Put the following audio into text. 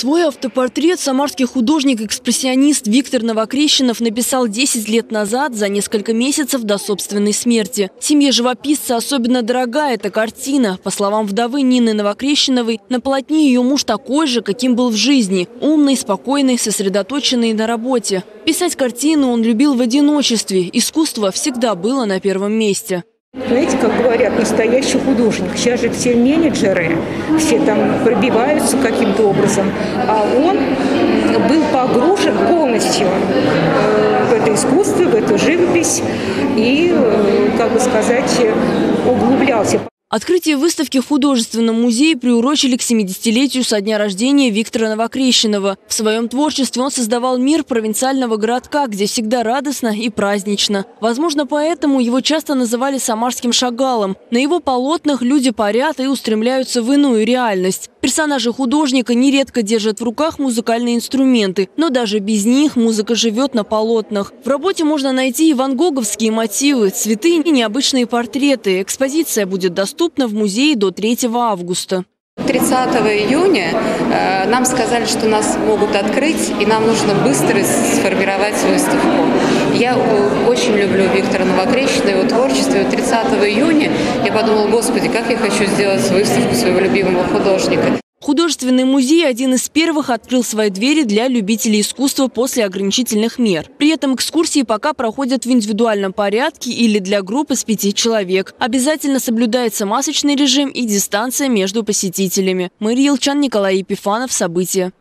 Свой автопортрет самарский художник-экспрессионист Виктор Новокрещенов написал 10 лет назад, за несколько месяцев до собственной смерти. Семье живописца особенно дорога эта картина. По словам вдовы Нины Новокрещеновой, на полотне ее муж такой же, каким был в жизни. Умный, спокойный, сосредоточенный на работе. Писать картину он любил в одиночестве. Искусство всегда было на первом месте. Знаете, как говорят, настоящий художник. Сейчас же все менеджеры, все там пробиваются каким-то образом, а он был погружен полностью э, в это искусство, в эту живопись и, э, как бы сказать, углублялся. Открытие выставки в художественном музее приурочили к 70-летию со дня рождения Виктора Новокрещенова. В своем творчестве он создавал мир провинциального городка, где всегда радостно и празднично. Возможно, поэтому его часто называли самарским шагалом. На его полотнах люди парят и устремляются в иную реальность. Персонажи художника нередко держат в руках музыкальные инструменты, но даже без них музыка живет на полотнах. В работе можно найти и ван мотивы, цветы и необычные портреты. Экспозиция будет доступна в музее до 3 августа. 30 июня э, нам сказали, что нас могут открыть, и нам нужно быстро сформировать выставку. Я очень люблю Виктора Новокрещина, его творчество. И 30 июня я подумала, господи, как я хочу сделать выставку своего любимого художника. Художественный музей один из первых открыл свои двери для любителей искусства после ограничительных мер. При этом экскурсии пока проходят в индивидуальном порядке или для группы с пяти человек. Обязательно соблюдается масочный режим и дистанция между посетителями. Мария Елчан, Николай Епифанов. События.